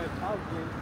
Zeit Tag.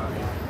line.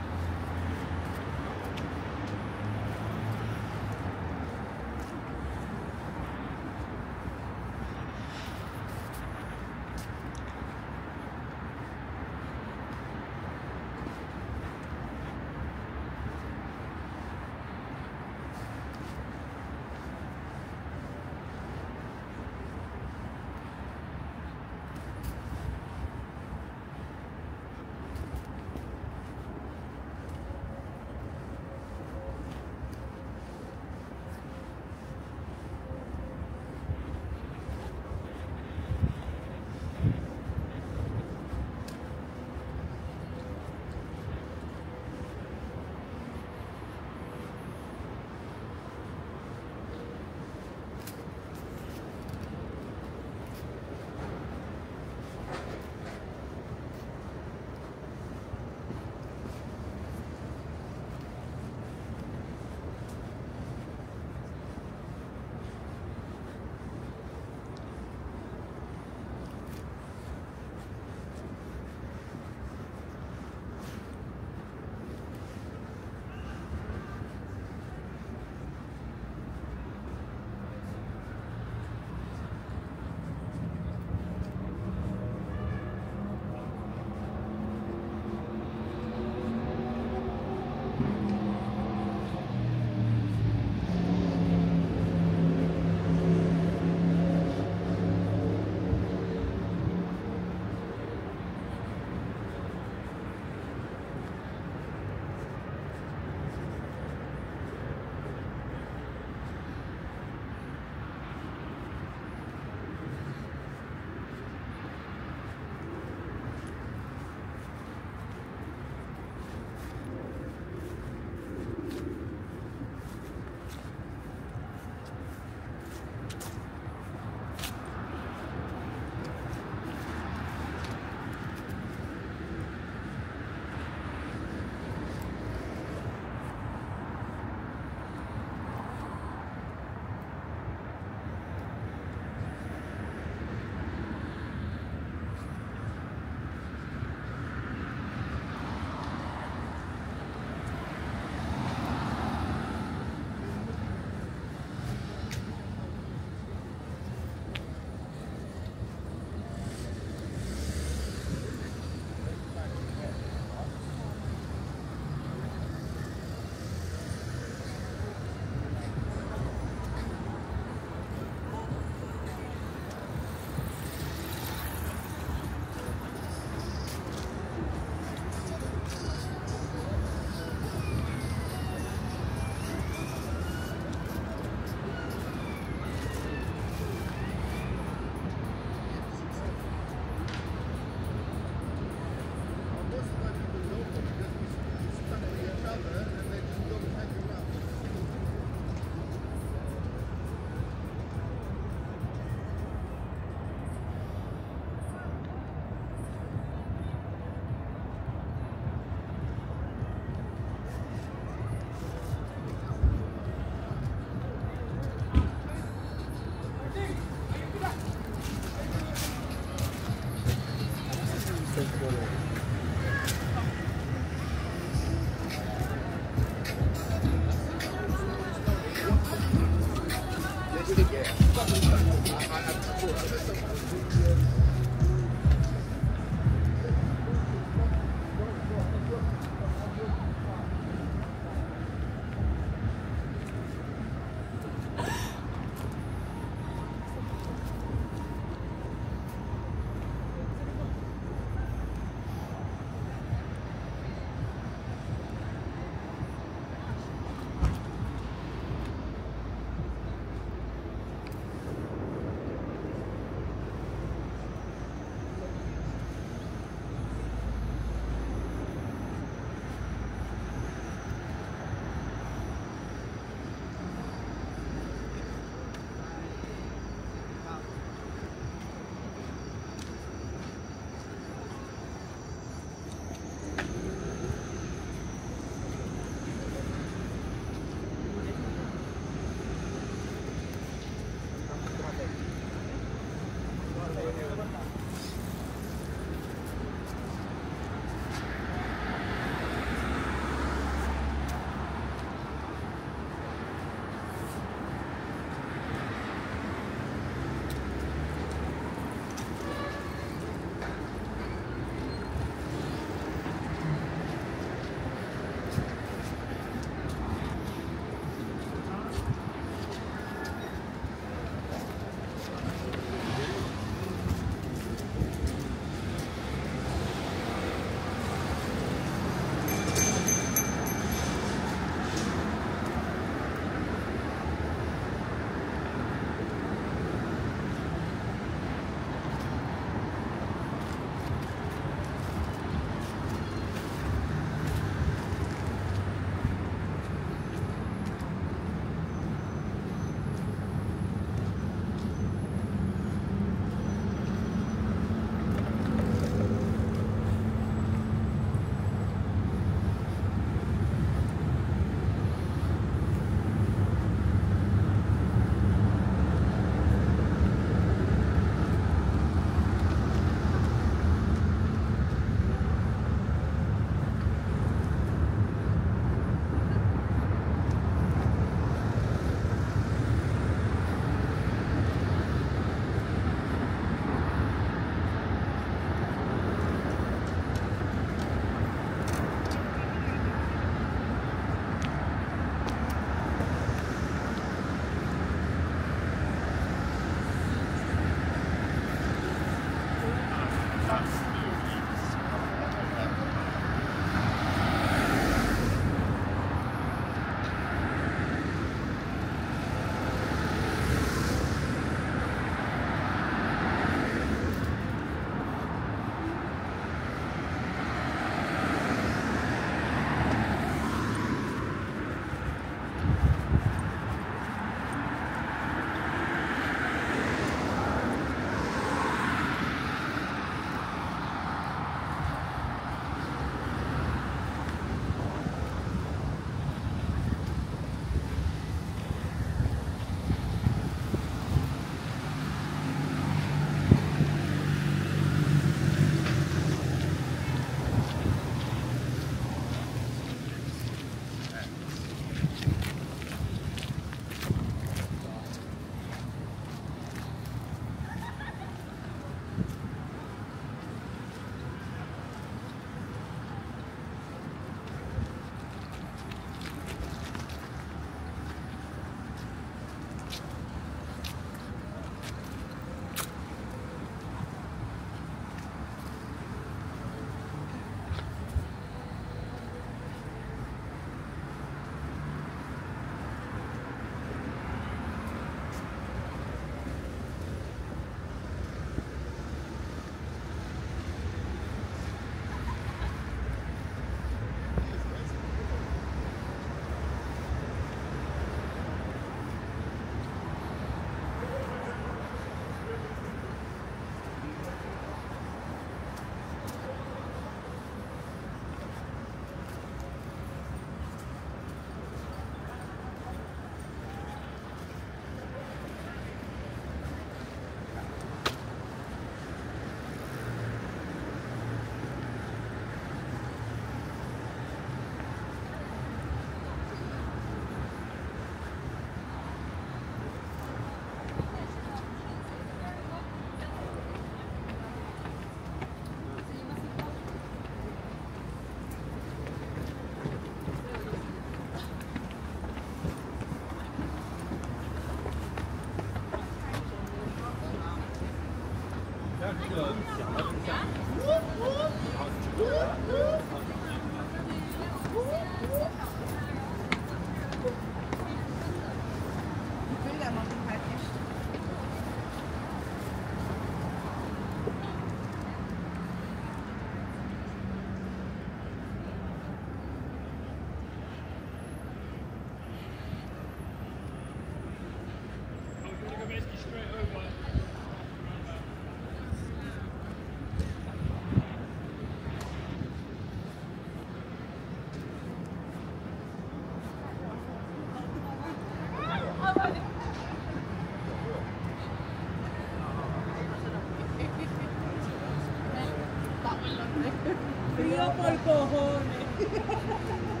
Frío por cojones.